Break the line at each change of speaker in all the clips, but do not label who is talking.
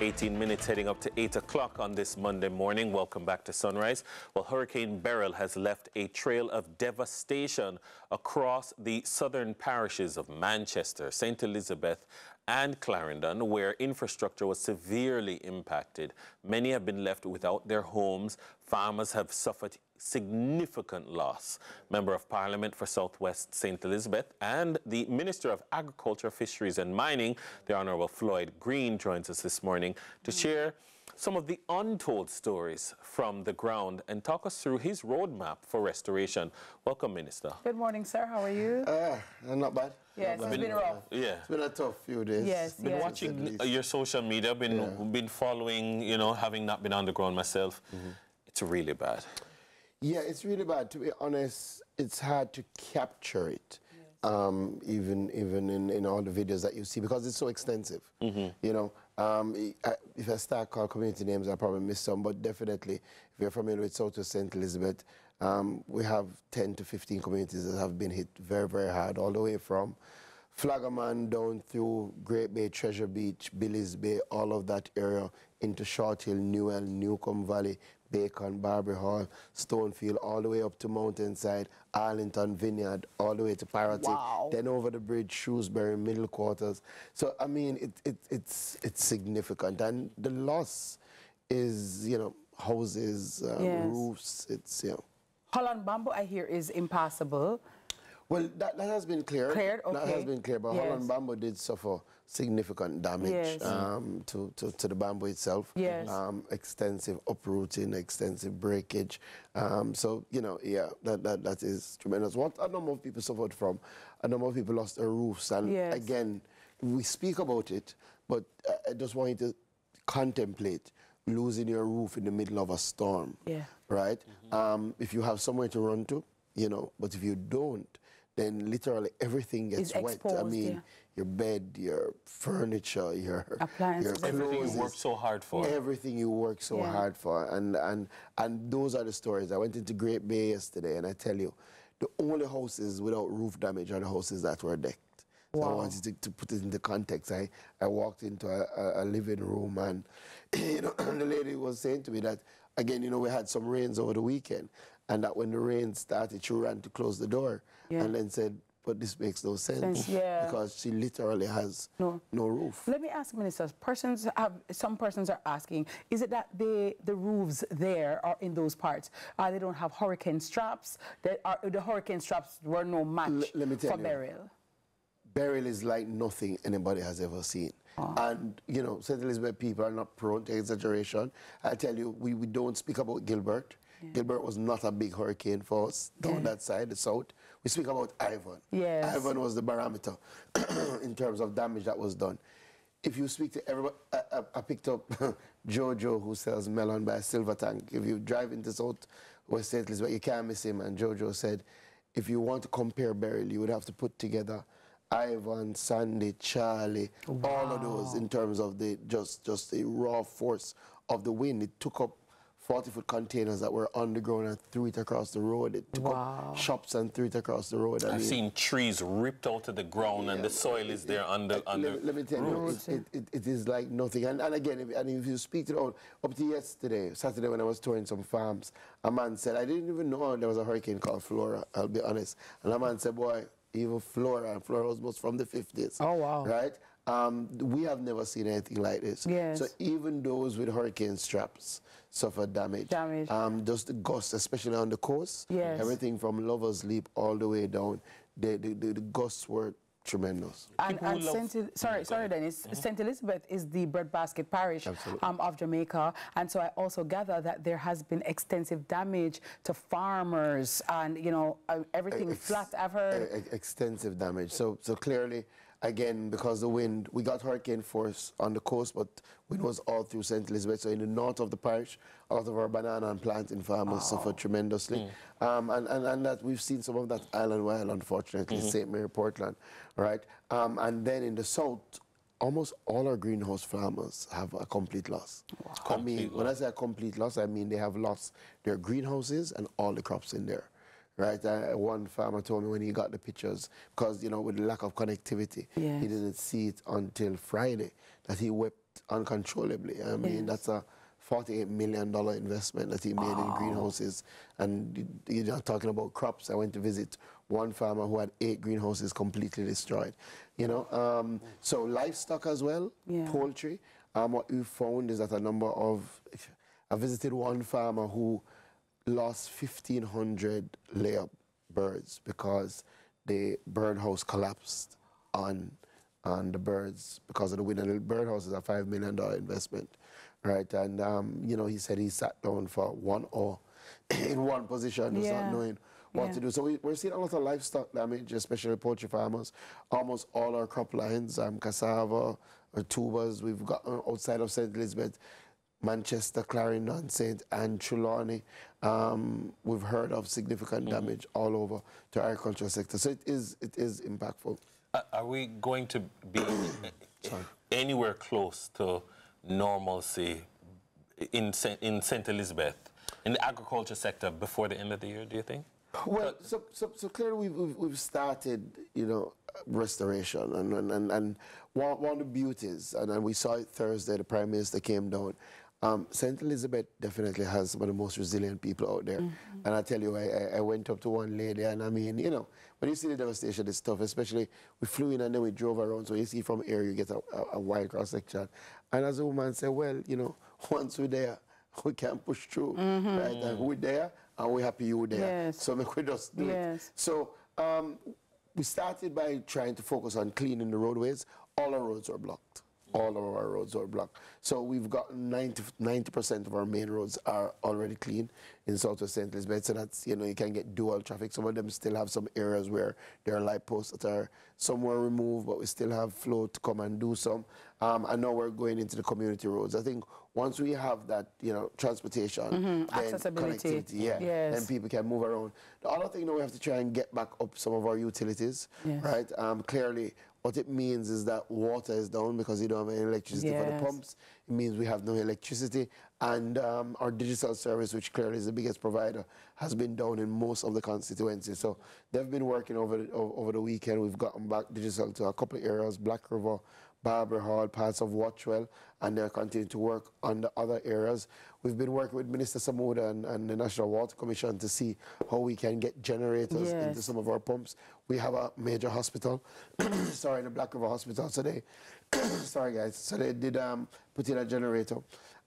18 minutes heading up to 8 o'clock on this Monday morning. Welcome back to Sunrise. Well, Hurricane Beryl has left a trail of devastation across the southern parishes of Manchester, St. Elizabeth, and Clarendon, where infrastructure was severely impacted. Many have been left without their homes. Farmers have suffered significant loss. Member of Parliament for Southwest St. Elizabeth and the Minister of Agriculture, Fisheries and Mining, the Honourable Floyd Green, joins us this morning to share some of the untold stories from the ground and talk us through his roadmap for restoration. Welcome, Minister.
Good morning, sir. How are you?
Uh, not bad.
Yes,
not
it's been rough.
Yeah.
It's been a tough few days.
Yes,
Been
yes.
watching uh, your social media, been
Yeah.
been following, you know, having not been on the ground myself. It's really bad.
Yeah, it's really bad. To be honest, it's hard to capture it, um, even even in, in all the videos that you see because it's so extensive. You know, um, I, if I start calling community names, I probably miss some, but definitely, if you're familiar with Southwest St. Elizabeth, um, we have 10 to 15 communities that have been hit very, very hard, all the way from Flagaman down through Great Bay, Treasure Beach, Billy's Bay, all of that area into Short Hill, Newell, Newcomb Valley, Bacon, Barbary Hall, Stonefield, all the way up to Mountainside, Arlington Vineyard, all the way to Parottee,
Wow.
then over the bridge, Shrewsbury, Middle Quarters. So, I mean, it, it, it's, it's significant. And the loss is, you know, houses, um,
Yes.
roofs, it's, you know,
Holland bamboo, I hear, is impossible.
Well, that, that has been cleared.
Cleared,
That has been cleared, but
Yes.
Holland Bamboo did suffer significant damage
Yes.
um, to, to, to the bamboo itself.
Yes.
Um, extensive uprooting, extensive breakage. Um, so, you know, yeah, that, that, that is tremendous. What a number of people suffered from, a number of people lost their roofs. And
Yes.
again, we speak about it, but I- I just want you to contemplate losing your roof in the middle of a storm
Yeah.
right? Um, if you have somewhere to run to, you know, but if you don't, then literally everything gets
It's
wet. I mean,
yeah.
your bed, your furniture, your
Appliances,
your
everything.
Everything you work so hard for.
everything you work so
Yeah.
hard for, and and and those are the stories. I went into Great Bay yesterday, and I tell you, the only houses without roof damage are the houses that were decked. So I
Wow.
wanted to, to put it into context. I, I walked into a, a, a living room and you know the lady was saying to me that again, you know, we had some rains over the weekend and that when the rain started she ran to close the door
Yeah.
and then said, But this makes no sense.
Sense, yeah.
Because she literally has
No.
no roof.
Let me ask ministers. Persons have some persons are asking: Is it that the the roofs there are in those parts? Uh, they don't have hurricane straps. Are, the hurricane straps were no match
let me tell
for
you.
Beryl.
Beryl is like nothing anybody has ever seen. And, you know, St. Elizabeth people are not prone to exaggeration. I tell you, we, we don't speak about Gilbert. Gilbert was not a big hurricane for us down
Yeah.
that side, the south. We speak about Ivan.
Yes.
Ivan was the barometer in terms of damage that was done. If you speak to everybody, I, I, I picked up Jojo who sells melon by a silver tank. If you drive into South West St. Elizabeth, you can't miss him. And Jojo said, if you want to compare Beryl, you would have to put together Ivan, Sandy, Charlie, all of those in terms of the just just the raw force of the wind. It took up 40 foot containers that were underground and threw it across the road. It took
Wow.
up shops and threw it across the road. I
I've
mean,
seen trees ripped out of the ground and the soil is there under,
let,
under
me- let me tell you,
roots.
it, it, it, it is like nothing. And, and again, if, and if you speak to the old, up to yesterday, Saturday when I was touring some farms, a man said, I didn't even know there was a hurricane called Flora, I'll be honest. And a man said, boy, even Flora, and Flora was most from the 50s.
Oh, wow.
Right? Um, we have never seen anything like this.
Yes.
So even those with hurricane straps suffered damage.
Damage.
Um, just the gusts, especially on the coast.
Yes.
Everything from Lover's Leap all the way down. The, the, the, the gusts were tremendous.
And, and Saint, El- sorry, sorry, Dennis. Saint Elizabeth is the breadbasket parish um, of Jamaica, and so I also gather that there has been extensive damage to farmers and you know uh, everything
Ex-
flat. I've heard.
e- extensive damage. So, so clearly, again, because the wind, we got hurricane force on the coast, but wind was all through St. Elizabeth. So in the north of the parish, a lot of our banana and plantain farmers suffered tremendously. Um, and, and, and that we've seen some of that island wide, unfortunately, St. Mary, Portland, right? Um, and then in the south, almost all our greenhouse farmers have a complete loss. I mean,
Complete
when I say a complete loss, I mean they have lost their greenhouses and all the crops in there. Right, uh, one farmer told me when he got the pictures, because you know with the lack of connectivity,
Yes.
he didn't see it until Friday. That he wept uncontrollably. I mean,
Yes.
that's a $48 million investment that he made in greenhouses. And you're talking about crops. I went to visit one farmer who had eight greenhouses completely destroyed. You know, um, so livestock as well,
Yeah.
poultry. Um, what we found is that a number of, I visited one farmer who lost 1,500 layup birds because the birdhouse collapsed on on the birds because of the wind. And the birdhouse is a five million dollar investment, right? And um, you know, he said he sat down for one hour in one position, just
Yeah.
not knowing what
Yeah.
to do. So we, we're seeing a lot of livestock damage, especially poultry farmers. Almost all our crop lines, um, cassava, tubers, we've got uh, outside of St. Elizabeth. Manchester, Clarendon, St. and Trelawney. Um, we've heard of significant
Mm-hmm.
damage all over the agricultural sector. So it is, it is impactful.
Uh, Are we going to be anywhere close to normalcy in in St. Elizabeth in the agriculture sector before the end of the year? Do you think?
Well, so, so, so clearly we've, we've, we've started, you know, restoration. And, and, and, and one, one of the beauties, and, and we saw it Thursday, the Prime Minister came down. Um, St. Elizabeth definitely has some of the most resilient people out there. And I tell you, I, I, went up to one lady, and I mean, you know, when you see the devastation, it's tough, especially we flew in and then we drove around. So you see from air, you get a, a, a wide cross section. And as a woman said, well, you know, once we're there, we can push through, right? And we're there, and we're happy you're there.
Yes.
So make we just do
Yes.
it. So um, we started by trying to focus on cleaning the roadways. All our roads are blocked. All of our roads were blocked. So we've got 90 percent of our main roads are already clean in Southwest St. Elizabeth. So that's you know you can get dual traffic. Some of them still have some areas where there are light posts that are somewhere removed, but we still have flow to come and do some. Um, I know we're going into the community roads. I think once we have that you know transportation,
Mm-hmm. Accessibility.
yeah,
Yes.
then people can move around. The other thing, though, we have to try and get back up some of our utilities,
Yes.
right? Um, clearly, what it means is that water is down because you don't have any electricity for the pumps. It means we have no electricity, and um, our Digicel service, which clearly is the biggest provider, has been down in most of the constituencies. So they've been working over the, over the weekend. We've gotten back Digicel to a couple of areas, Black River, Barbary Hall, parts of Watchwell, and they're continuing to work on the other areas. We've been working with Minister Samuda and, and the National Water Commission to see how we can get generators into some of our pumps. We have a major hospital, sorry, the Black River Hospital. today. sorry guys, so they did um, put in a generator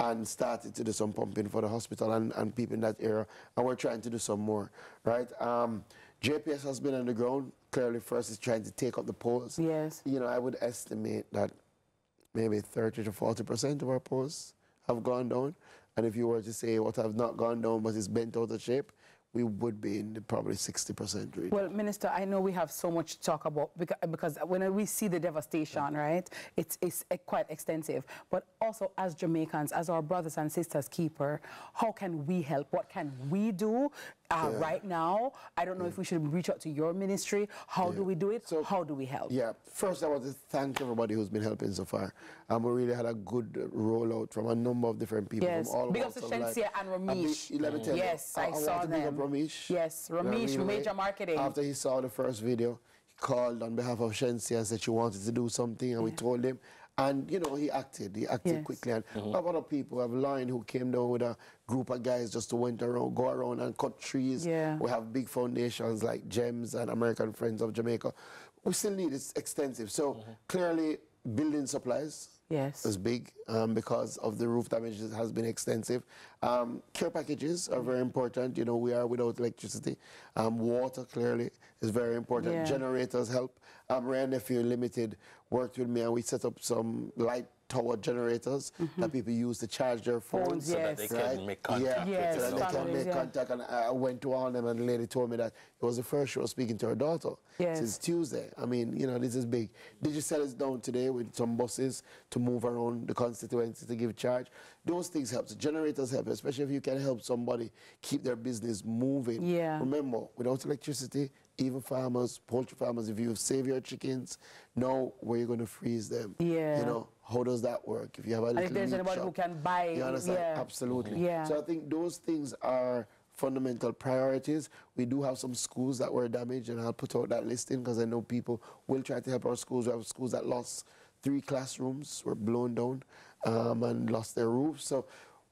and started to do some pumping for the hospital and, and people in that area. And we're trying to do some more, right? Um, JPS has been on the ground. Clearly, first is trying to take up the poles.
Yes.
You know, I would estimate that maybe 30 to 40 percent of our posts have gone down. And if you were to say what have not gone down but is bent out of shape, we would be in the probably 60 percent range.
Well, Minister, I know we have so much to talk about because when we see the devastation, right, it's, it's uh, quite extensive. But also, as Jamaicans, as our brothers and sisters keeper, how can we help? What can we do uh, right now? I don't know if we should reach out to your ministry. How do we do it?
So-
how do we help?
Yeah, first I want to thank everybody who's been helping so far. Um, we really had a good rollout from a number of different people
Yes.
from all
Big up
walks
to
of.
Shenseea and Romeich.
let me tell
Yes,
you,
I
want
saw
to big up
them.
Romeich.
Yes,
You know,
Romeich,
really,
major marketing.
After he saw the first video, he called on behalf of Shenseea and said she wanted to do something, and we told him. And you know, he acted. He acted
Yes.
quickly. And mm-hmm. a lot of people have Lion who came down with a group of guys just to went around, go around and cut trees.
Yeah.
We have big foundations like GEMS and American Friends of Jamaica. We still need it's extensive. So mm-hmm. clearly, building supplies
Yes.
is big um, because of the roof damage that has been extensive. Um, care packages are very important. You know, we are without electricity. Um, water clearly is very important.
Yeah.
Generators help. Um, Rare Nephew Limited worked with me and we set up some light tower generators mm-hmm. that people use to charge their phones.
Phones,
So that
yes.
they can make contact
Yeah,
Yes,
so that they can make
yeah.
contact. And I went to all of them, and the lady told me that it was the first she was speaking to her daughter
Yes.
since Tuesday. I mean, you know, this is big. Digicel is down today with some buses to move around the constituency to give charge. Those things help. Generators help, especially if you can help somebody keep their business moving.
Yeah.
Remember, without electricity, even farmers, poultry farmers, if you save your chickens, know where you're going to freeze them.
Yeah.
You know, how does that work? If you have a little
if there's anybody who can buy,
you understand?
yeah.
Absolutely.
Yeah.
So I think those things are fundamental priorities. We do have some schools that were damaged, and I'll put out that listing because I know people will try to help our schools. We have schools that lost three classrooms were blown down um, and lost their roofs. So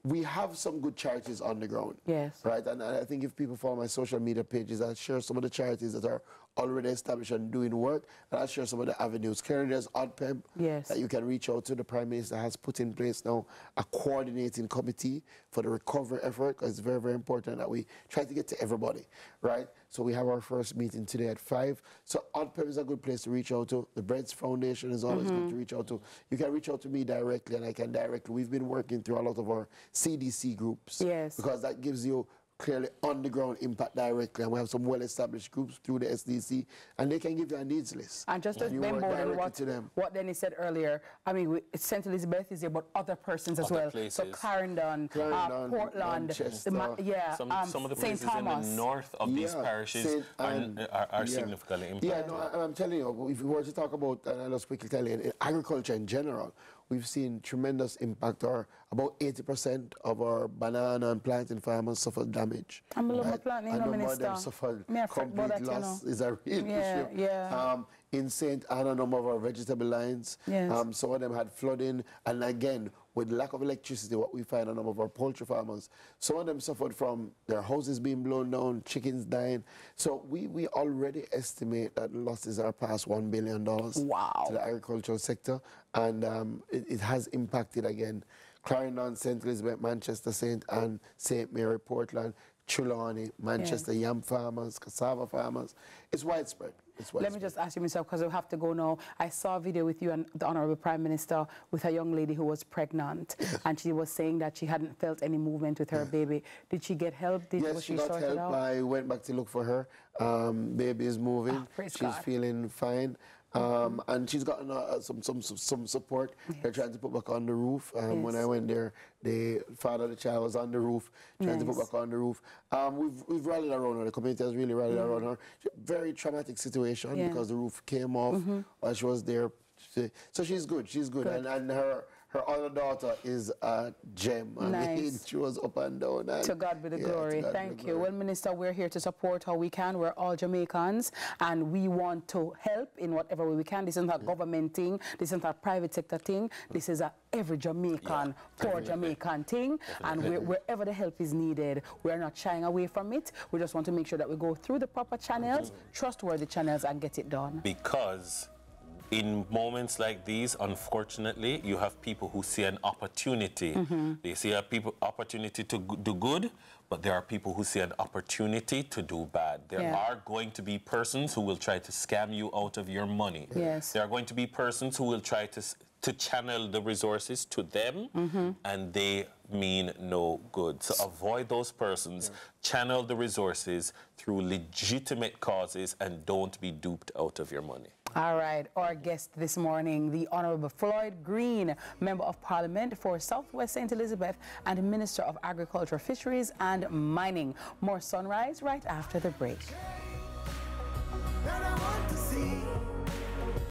we have some good charities on the ground.
Yes.
Right, and I think if people follow my social media pages, I'll share some of the charities that are already established and doing work, and I'll share some of the avenues. Currently, there's ODPEM
yes.
that you can reach out to. The Prime Minister has put in place now a coordinating committee for the recovery effort, because it's very, very important that we try to get to everybody, right? So we have our first meeting today at 5. So ODPEM is a good place to reach out to. The BREDS Foundation is always mm -hmm. good to reach out to. You can reach out to me directly, and I can directly. We've been working through a lot of our CDC groups.
Yes.
Because that gives you clearly on the ground impact directly. And we have some well-established groups through the SDC, and they can give you a needs list.
And just to
and
more than what, what Dennis said earlier, I mean, we, St. Elizabeth is there, but other persons
other
as well.
Places.
So Clarendon, uh, Clarendon uh, Portland,
the,
yeah,
some, um, some of the places in the north of yeah, these parishes Saint, are, are, are yeah. significantly impacted.
Yeah, no, I, am telling you, if we were to talk about, and I'll just quickly tell you, in agriculture in general, we've seen tremendous impact. Our about 80% of our banana and plantain farmers suffered damage.
I'm a little planting,
and number of them suffered complete loss. You know. Is a real
yeah,
issue.
Yeah. Um,
in St. Anna, number of our vegetable lines.
Yes. Um,
some of them had flooding, and again, with lack of electricity, what we find on some of our poultry farmers, some of them suffered from their houses being blown down, chickens dying. So we, we already estimate that losses are past $1 billion
wow.
to the agricultural sector, and um, it, it has impacted, again, Clarendon, St. Elizabeth, Manchester, St. Anne, St. Mary, Portland, Trelawney, Manchester yes. yam farmers, cassava farmers. It's widespread.
Let me just ask you myself, because I have to go now. I saw a video with you and the Honorable Prime Minister with a young lady who was pregnant, yes. and she was saying that she hadn't felt any movement with her baby. Did she get help? Did,
yes,
she,
she got help. I went back to look for her. Um, baby is moving.
Oh,
She's
God.
feeling fine. Um, and she's gotten uh, some, some some support. Yes. They're trying to put back on the roof. Um, yes. When I went there, the father of the child was on the roof, trying nice. to put back on the roof. Um, we've we've rallied around her. The community has really rallied around her. Very traumatic situation yeah. because the roof came off mm -hmm. while she was there. So she's good. She's good, good. And, and her her other daughter is a gem. I
nice.
mean, she was up and down. And
to God be the yeah, glory. Thank you. Glory. Well, Minister, we're here to support how we can. We're all Jamaicans, and we want to help in whatever way we can. This isn't a yeah. government thing. This isn't a private sector thing. This is a every Jamaican, yeah, poor Jamaican thing. Definitely. And wherever the help is needed, we're not shying away from it. We just want to make sure that we go through the proper channels, mm -hmm. trustworthy channels, and get it done.
Because in moments like these, unfortunately, you have people who see an opportunity. Mm -hmm. They see a people opportunity to do good, but there are people who see an opportunity to do bad. There yeah. are going to be persons who will try to scam you out of your money.
Yes.
There are going to be persons who will try to to channel the resources to them, mm -hmm. and they mean no good. So avoid those persons, yeah. channel the resources through legitimate causes, and don't be duped out of your money.
All right, our guest this morning, the Honorable Floyd Green, Member of Parliament for Southwest St. Elizabeth and Minister of Agriculture, Fisheries and Mining. More Sunrise right after the break.